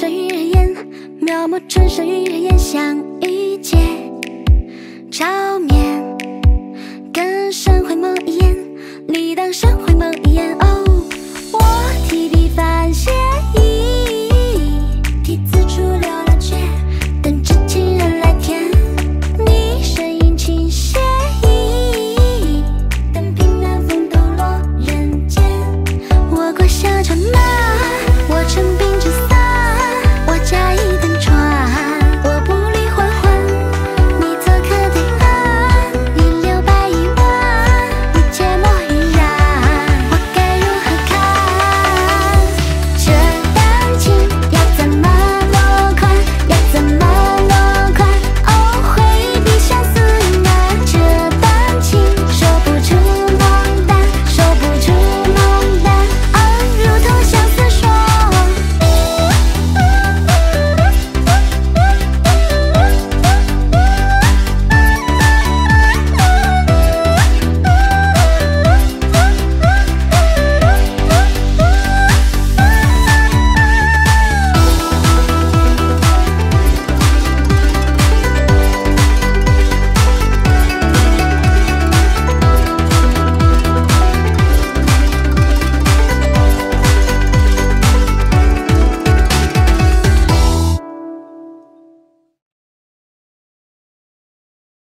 山与人烟，描摹春山与人烟，相一见。